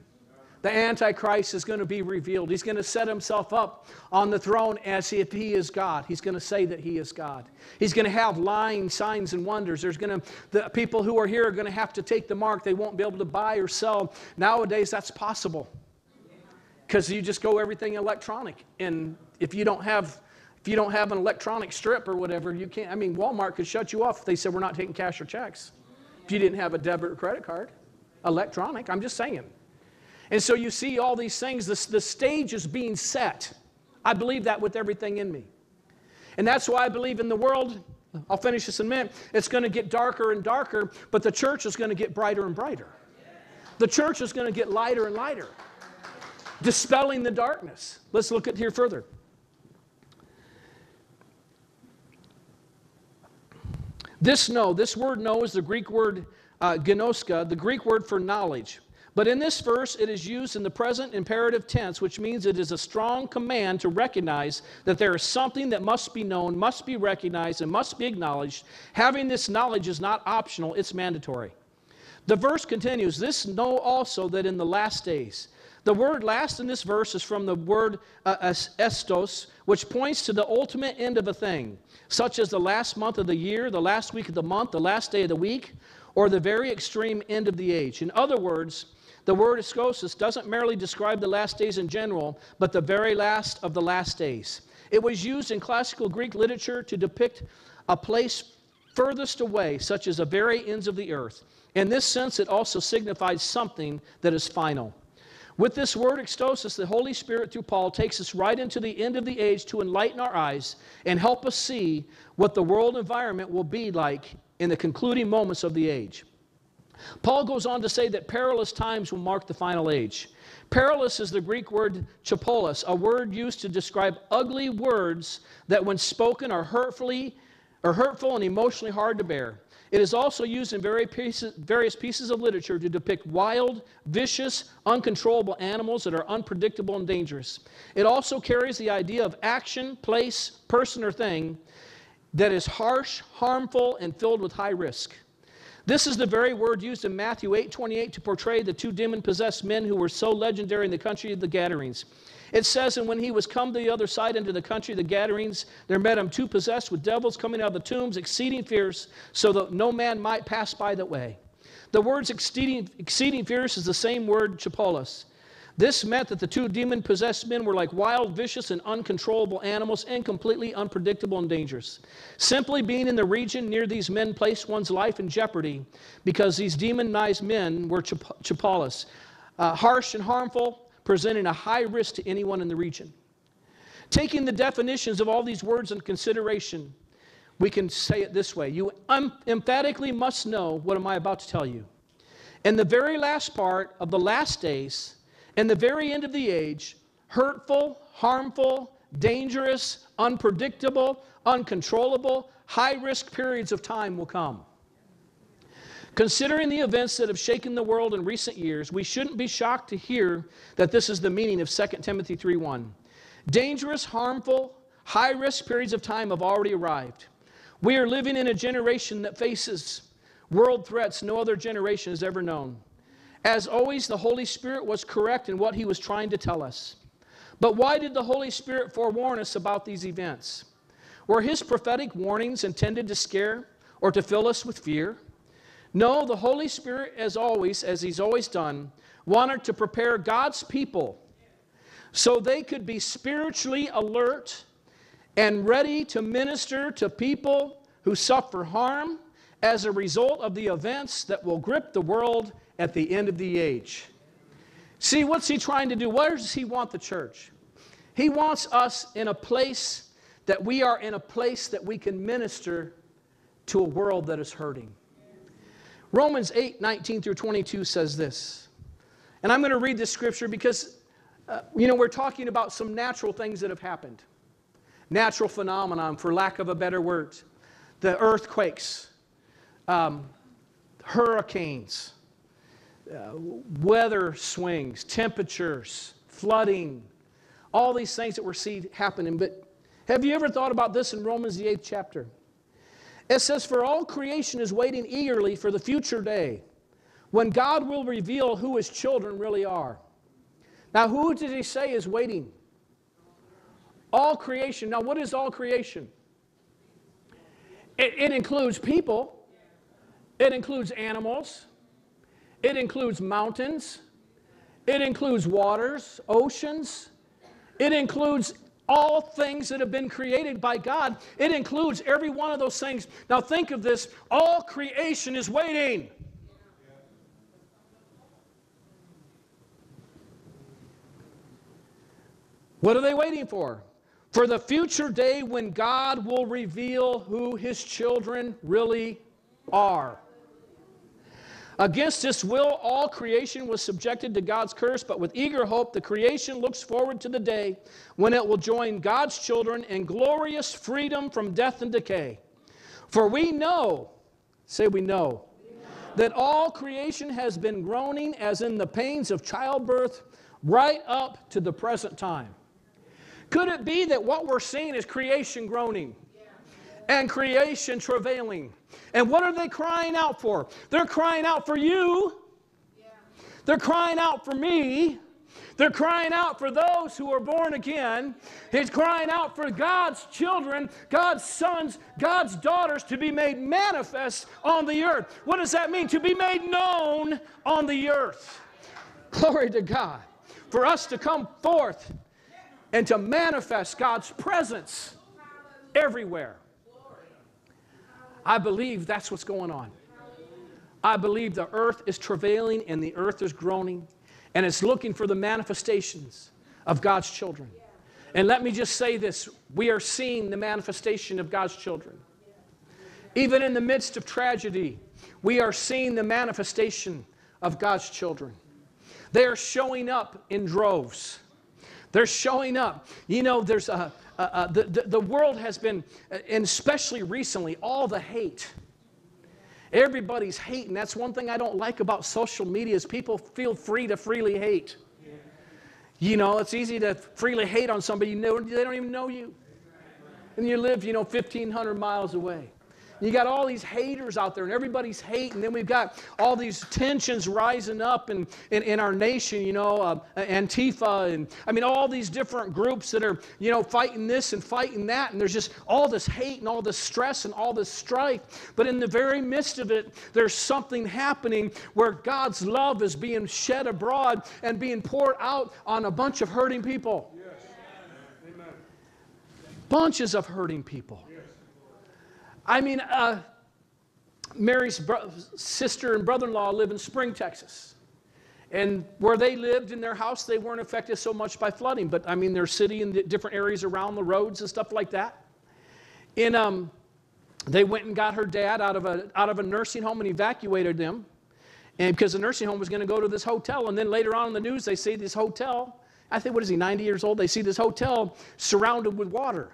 The Antichrist is going to be revealed. He's going to set himself up on the throne as if he is God. He's going to say that he is God. He's going to have lying signs and wonders. There's going to, the people who are here are going to have to take the mark. They won't be able to buy or sell. Nowadays, that's possible because you just go everything electronic. And if you don't have if you don't have an electronic strip or whatever, you can't. I mean, Walmart could shut you off if they said we're not taking cash or checks. If you didn't have a debit or credit card, electronic, I'm just saying. And so you see all these things, the, the stage is being set. I believe that with everything in me. And that's why I believe in the world, I'll finish this in a minute, it's going to get darker and darker, but the church is going to get brighter and brighter. The church is going to get lighter and lighter, dispelling the darkness. Let's look at here further. This know, this word know is the Greek word uh, the Greek word for knowledge. But in this verse, it is used in the present imperative tense, which means it is a strong command to recognize that there is something that must be known, must be recognized, and must be acknowledged. Having this knowledge is not optional, it's mandatory. The verse continues This know also that in the last days, the word last in this verse is from the word uh, estos, which points to the ultimate end of a thing, such as the last month of the year, the last week of the month, the last day of the week, or the very extreme end of the age. In other words, the word eschosis doesn't merely describe the last days in general, but the very last of the last days. It was used in classical Greek literature to depict a place furthest away, such as the very ends of the earth. In this sense, it also signifies something that is final. With this word extosis, the Holy Spirit through Paul takes us right into the end of the age to enlighten our eyes and help us see what the world environment will be like in the concluding moments of the age. Paul goes on to say that perilous times will mark the final age. Perilous is the Greek word chapolos, a word used to describe ugly words that, when spoken, are hurtfully or hurtful and emotionally hard to bear. It is also used in various pieces, of literature to depict wild, vicious, uncontrollable animals that are unpredictable and dangerous. It also carries the idea of action, place, person, or thing that is harsh, harmful, and filled with high risk. This is the very word used in Matthew 8 28 to portray the two demon possessed men who were so legendary in the country of the Gadarenes. It says, And when he was come to the other side into the country of the Gadarenes, there met him two possessed with devils coming out of the tombs, exceeding fierce, so that no man might pass by that way. The words exceeding, exceeding fierce is the same word, chapolos. This meant that the two demon possessed men were like wild, vicious, and uncontrollable animals and completely unpredictable and dangerous. Simply being in the region near these men placed one's life in jeopardy because these demonized men were chapolos, uh, harsh and harmful, presenting a high risk to anyone in the region. Taking the definitions of all these words into consideration, we can say it this way You emphatically must know what am I about to tell you. In the very last part of the last days, in the very end of the age, hurtful, harmful, dangerous, unpredictable, uncontrollable, high risk periods of time will come. Considering the events that have shaken the world in recent years, we shouldn't be shocked to hear that this is the meaning of 2 Timothy 3:1. Dangerous, harmful, high risk periods of time have already arrived. We are living in a generation that faces world threats no other generation has ever known. As always, the Holy Spirit was correct in what he was trying to tell us. But why did the Holy Spirit forewarn us about these events? Were his prophetic warnings intended to scare or to fill us with fear? No, the Holy Spirit, as always, as he's always done, wanted to prepare God's people so they could be spiritually alert and ready to minister to people who suffer harm as a result of the events that will grip the world at the end of the age. See, what's he trying to do? Where does he want the church? He wants us in a place that we are in a place that we can minister to a world that is hurting. Romans 8 19 through 22 says this. And I'm going to read this scripture because, uh, you know, we're talking about some natural things that have happened. Natural phenomenon, for lack of a better word. The earthquakes, um, hurricanes, uh, weather swings, temperatures, flooding, all these things that we're seeing happening. But have you ever thought about this in Romans, the eighth chapter? It says, For all creation is waiting eagerly for the future day when God will reveal who his children really are. Now, who did he say is waiting? All creation. Now, what is all creation? It, it includes people, it includes animals, it includes mountains, it includes waters, oceans, it includes all things that have been created by God. It includes every one of those things. Now, think of this all creation is waiting. What are they waiting for? For the future day when God will reveal who his children really are. Against his will, all creation was subjected to God's curse, but with eager hope, the creation looks forward to the day when it will join God's children in glorious freedom from death and decay. For we know, say we know, that all creation has been groaning as in the pains of childbirth right up to the present time. Could it be that what we're seeing is creation groaning and creation travailing? And what are they crying out for? They're crying out for you. They're crying out for me. They're crying out for those who are born again. He's crying out for God's children, God's sons, God's daughters to be made manifest on the earth. What does that mean? To be made known on the earth. Glory to God. For us to come forth and to manifest God's presence everywhere. I believe that's what's going on. I believe the earth is travailing and the earth is groaning and it's looking for the manifestations of God's children. And let me just say this we are seeing the manifestation of God's children. Even in the midst of tragedy, we are seeing the manifestation of God's children. They are showing up in droves. They're showing up. You know, there's a, a, a the, the, world has been, and especially recently, all the hate. Everybody's hating. That's one thing I don't like about social media is people feel free to freely hate. You know, it's easy to freely hate on somebody you know they don't even know you. And you live, you know, 1,500 miles away. You got all these haters out there, and everybody's hating. Then we've got all these tensions rising up in, in, in our nation, you know, uh, Antifa, and I mean, all these different groups that are, you know, fighting this and fighting that. And there's just all this hate and all this stress and all this strife. But in the very midst of it, there's something happening where God's love is being shed abroad and being poured out on a bunch of hurting people. Yes. Amen. Bunches of hurting people. I mean, uh, Mary's bro- sister and brother in law live in Spring, Texas. And where they lived in their house, they weren't affected so much by flooding. But I mean, their city and the different areas around the roads and stuff like that. And um, they went and got her dad out of, a, out of a nursing home and evacuated them. And because the nursing home was going to go to this hotel. And then later on in the news, they see this hotel. I think, what is he, 90 years old? They see this hotel surrounded with water.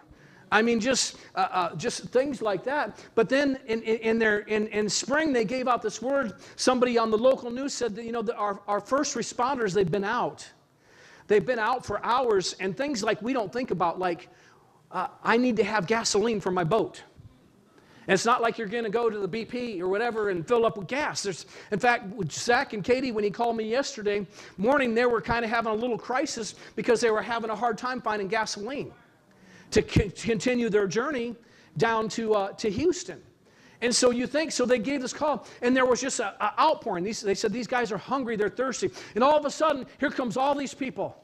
I mean, just, uh, uh, just things like that. But then in, in, their, in, in spring, they gave out this word. Somebody on the local news said that, you know, our, our first responders, they've been out. They've been out for hours, and things like we don't think about, like, uh, I need to have gasoline for my boat. And it's not like you're going to go to the BP or whatever and fill up with gas. There's, in fact, Zach and Katie, when he called me yesterday morning, they were kind of having a little crisis because they were having a hard time finding gasoline to continue their journey down to, uh, to Houston. And so you think, so they gave this call, and there was just an outpouring. These, they said, These guys are hungry, they're thirsty. And all of a sudden, here comes all these people.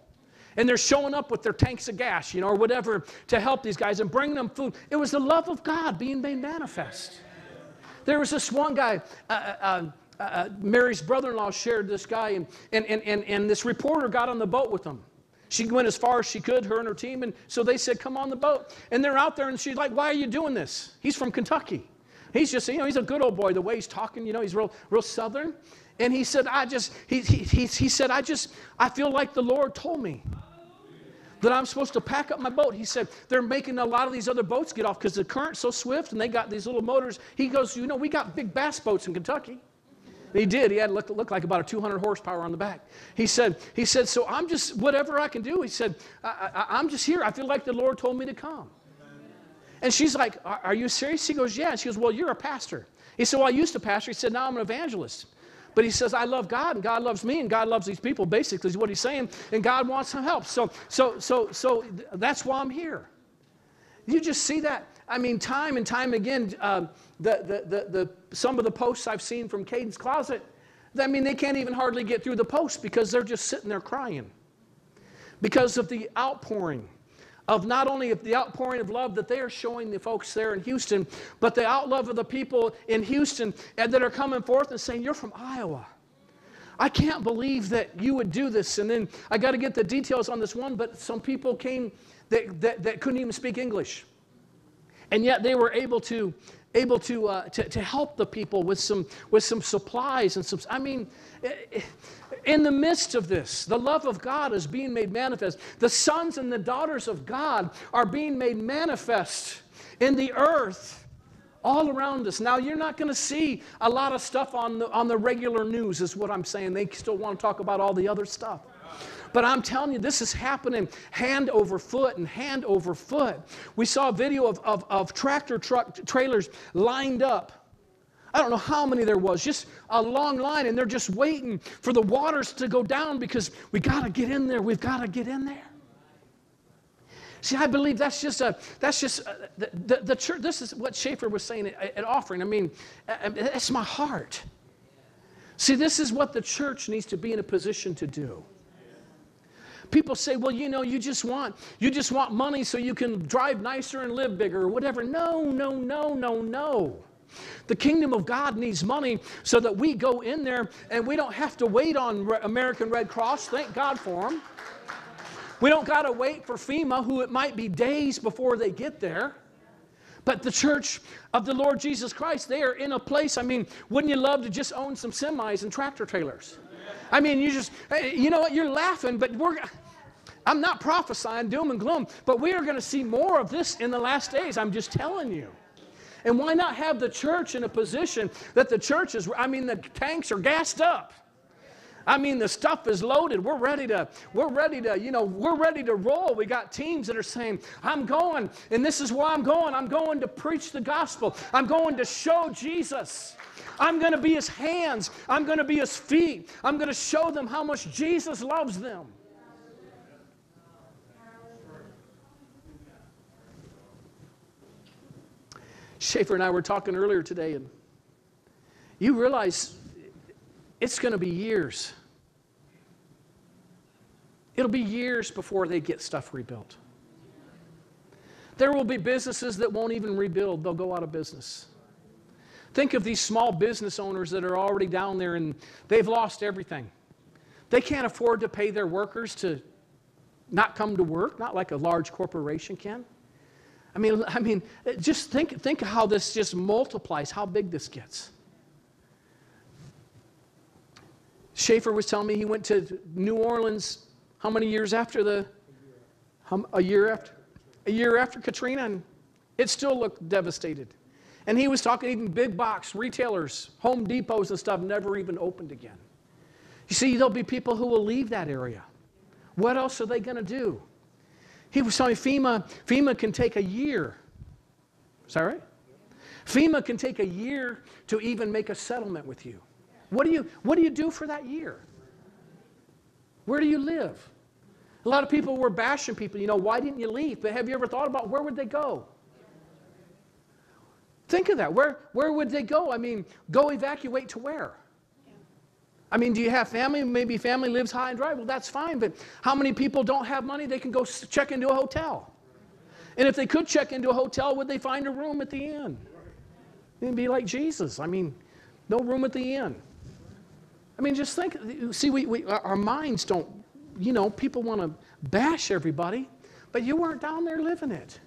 And they're showing up with their tanks of gas, you know, or whatever, to help these guys and bring them food. It was the love of God being made manifest. There was this one guy, uh, uh, uh, uh Mary's brother in law shared this guy, and, and, and, and, and this reporter got on the boat with him. She went as far as she could, her and her team. And so they said, Come on the boat. And they're out there, and she's like, Why are you doing this? He's from Kentucky. He's just, you know, he's a good old boy, the way he's talking, you know, he's real, real southern. And he said, I just, he, he, he, he said, I just, I feel like the Lord told me that I'm supposed to pack up my boat. He said, they're making a lot of these other boats get off because the current's so swift and they got these little motors. He goes, You know, we got big bass boats in Kentucky. He did. He had look, look like about a 200 horsepower on the back. He said, he said, so I'm just, whatever I can do. He said, I, am just here. I feel like the Lord told me to come. And she's like, are, are you serious? He goes, yeah. she goes, well, you're a pastor. He said, well, I used to pastor. He said, now I'm an evangelist. But he says, I love God and God loves me and God loves these people, basically, is what he's saying. And God wants some help. So, so, so, so that's why I'm here. You just see that. I mean, time and time again, uh, the, the, the, the, some of the posts I've seen from Kadens Kloset, I mean, they can't even hardly get through the post because they're just sitting there crying. Because of the outpouring of not only of the outpouring of love that they are showing the folks there in Houston, but the outlove of the people in Houston and that are coming forth and saying, You're from Iowa. I can't believe that you would do this. And then I got to get the details on this one, but some people came that, that, that couldn't even speak English. And yet they were able to able to, uh, to, to help the people with some, with some supplies and some, I mean, in the midst of this, the love of God is being made manifest. The sons and the daughters of God are being made manifest in the earth all around us. Now, you're not going to see a lot of stuff on the, on the regular news, is what I'm saying. They still want to talk about all the other stuff. But I'm telling you, this is happening hand over foot and hand over foot. We saw a video of, of, of tractor truck trailers lined up. I don't know how many there was, just a long line, and they're just waiting for the waters to go down because we got to get in there. We've got to get in there. See, I believe that's just a, that's just a, the, the, the, church. This is what Schaefer was saying at, at offering. I mean, uh, um, it's my heart. See, this is what the church needs to be in a position to do. People say, well, you know, you just want you just want money so you can drive nicer and live bigger or whatever. No, no, no, no, no. The kingdom of God needs money so that we go in there and we don't have to wait on American Red Cross. Thank God for them. We don't got to wait for FEMA, who it might be days before they get there. But the church of the Lord Jesus Christ, they are in a place, I mean, wouldn't you love to just own some semis and tractor trailers? I mean, you just, eh, you know what, you're laughing, but we're, I'm not prophesying doom and gloom, but we are going to see more of this in the last days. I'm just telling you. And why not have the church in a position that the church is, I mean, the tanks are gassed up. I mean, the stuff is loaded. We're ready to, we're ready to, you know, we're ready to roll. We got teams that are saying, I'm going, and this is where I'm going. I'm going to preach the gospel. I'm going to show Jesus. I'm going to be his hands. I'm going to be his feet. I'm going to show them how much Jesus loves them. Schaefer and I were talking earlier today, and you realize it's going to be years. It'll be years before they get stuff rebuilt. There will be businesses that won't even rebuild, they'll go out of business. Think of these small business owners that are already down there and they've lost everything. They can't afford to pay their workers to not come to work, not like a large corporation can. I mean, I mean, just think, think how this just multiplies, how big this gets. Schaefer was telling me he went to New Orleans how many years after the a year after a year after Katrina and it still looked devastated. And he was talking even big box retailers, Home Depots and stuff never even opened again. You see, there'll be people who will leave that area. What else are they going to do? He was telling FEMA, FEMA can take a year. Is that right? FEMA can take a year to even make a settlement with you. What do you, what do, you do for that year? Where do you live? A lot of people were bashing people, you know, why didn't you leave? But have you ever thought about where would they go? Think of that. Where, where would they go? I mean, go evacuate to where? I mean, do you have family? Maybe family lives high and dry. Well, that's fine, but how many people don't have money? They can go check into a hotel. And if they could check into a hotel, would they find a room at the inn? It'd be like Jesus. I mean, no room at the inn. I mean, just think, see, we, we, our minds don't, you know, people want to bash everybody, but you weren't down there living it.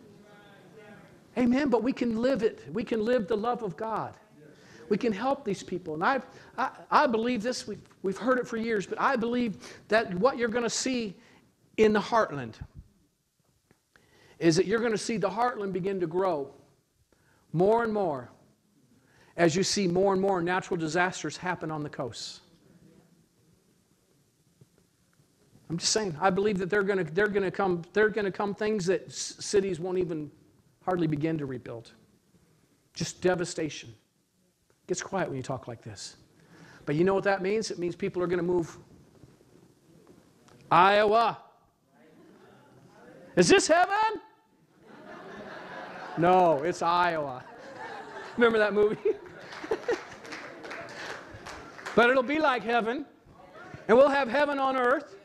Amen. But we can live it. We can live the love of God. We can help these people. And I've, I, I believe this, we've, we've heard it for years, but I believe that what you're going to see in the heartland is that you're going to see the heartland begin to grow more and more as you see more and more natural disasters happen on the coasts. I'm just saying, I believe that they're going to, they're going to come, they're going to come things that cities won't even hardly begin to rebuild. Just devastation. Gets quiet when you talk like this. But you know what that means? It means people are going to move. Iowa. Is this heaven? No, it's Iowa. Remember that movie? but it'll be like heaven, and we'll have heaven on earth.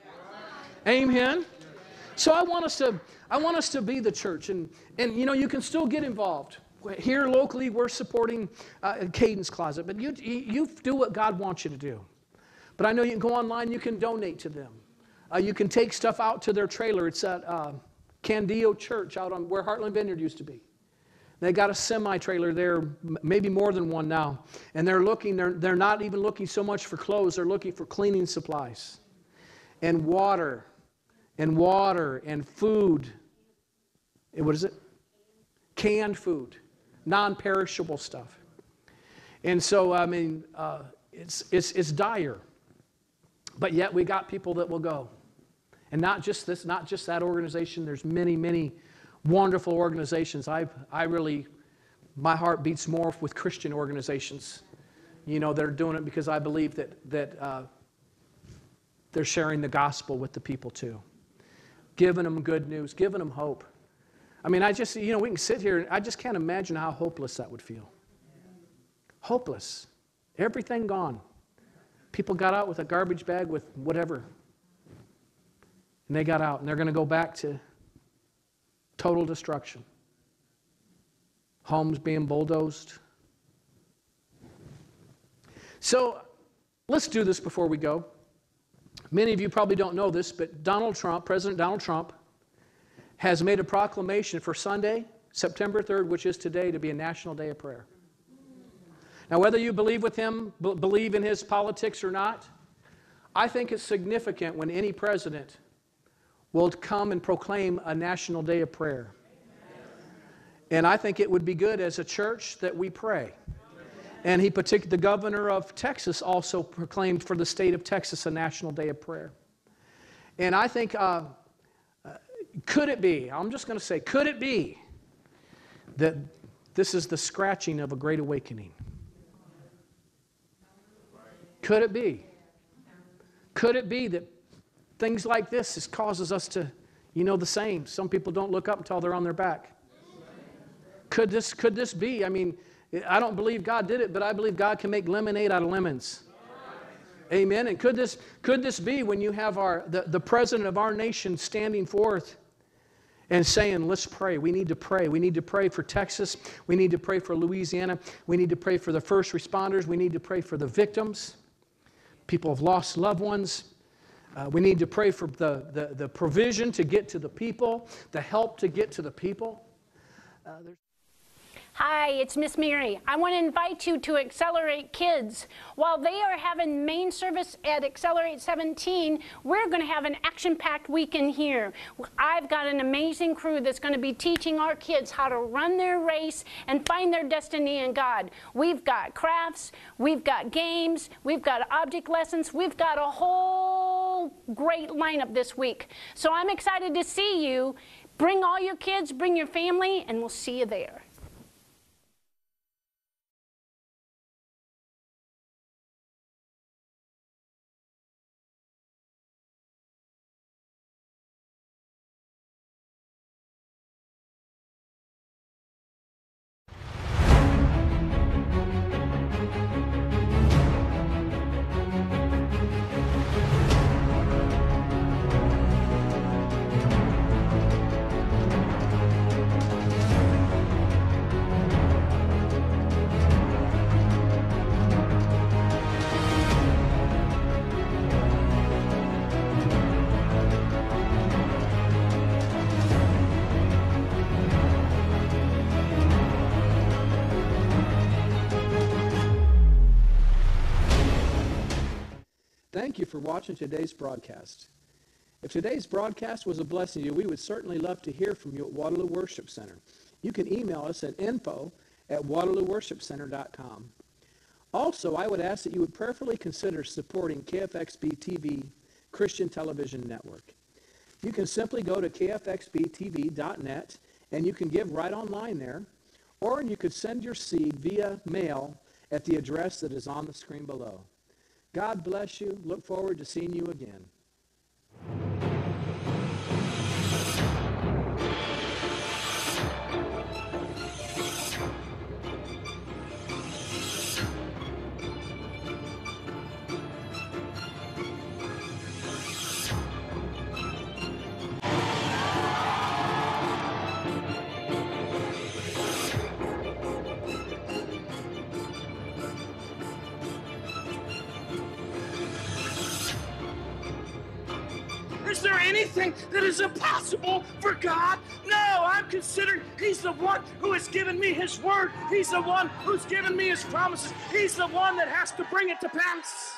Amen. So I want us to I want us to be the church, and and you know you can still get involved. Here locally, we're supporting uh, Kadens Kloset, but you you do what God wants you to do. But I know you can go online, you can donate to them. Uh, you can take stuff out to their trailer. It's at uh, Candeo Church out on where Heartland Vineyard used to be. They got a semi trailer there, maybe more than one now. And they're looking, they're, they're not even looking so much for clothes, they're looking for cleaning supplies and water and water and food. What is it? Canned food, non perishable stuff. And so, I mean, uh, it's, it's, it's dire. But yet we got people that will go. And not just this, not just that organization. There's many, many wonderful organizations. I, I really, my heart beats more with Christian organizations. You know, they're doing it because I believe that, that uh, they're sharing the gospel with the people too giving them good news, giving them hope. I mean, I just, you know, we can sit here and I just can't imagine how hopeless that would feel. Hopeless. Everything gone. People got out with a garbage bag with whatever. And they got out and they're going to go back to total destruction. Homes being bulldozed. So let's do this before we go. Many of you probably don't know this, but Donald Trump, President Donald Trump, has made a proclamation for Sunday September 3rd, which is today, to be a national day of prayer. Now, whether you believe with him, b- believe in his politics or not, I think it's significant when any president will come and proclaim a national day of prayer. And I think it would be good as a church that we pray. And he particularly, the governor of Texas also proclaimed for the state of Texas a national day of prayer. And I think, uh, could it be, I'm just going to say, could it be that this is the scratching of a great awakening? Could it be? Could it be that things like this is causes us to, you know, the same? Some people don't look up until they're on their back. Could this, could this be? I mean, I don't believe God did it, but I believe God can make lemonade out of lemons. Amen. And could this, could this be when you have our, the, the president of our nation standing forth and saying, let's pray. We need to pray. We need to pray for Texas. We need to pray for Louisiana. We need to pray for the first responders. We need to pray for the victims. People have lost loved ones. Uh, we need to pray for the, the, the, provision to get to the people, the help to get to the people. Uh, Hi, it's Miss Mary. I want to invite you to Accelerate Kids. While they are having main service at Accelerate 17, we're going to have an action-packed weekend here. I've got an amazing crew that's going to be teaching our kids how to run their race and find their destiny in God. We've got crafts, we've got games, we've got object lessons, we've got a whole great lineup this week. So I'm excited to see you. Bring all your kids, bring your family, and we'll see you there. Thank you for watching today's broadcast. If today's broadcast was a blessing to you, we would certainly love to hear from you at Waterloo Worship Center. You can email us at info at waterlooworshipcenter.com. Also, I would ask that you would prayerfully consider supporting KFXB TV Christian Television Network. You can simply go to kfxbtv.net and you can give right online there, or you could send your seed via mail at the address that is on the screen below. God bless you. Look forward to seeing you again. Is impossible for God? No, I'm considered He's the one who has given me His word. He's the one who's given me His promises. He's the one that has to bring it to pass.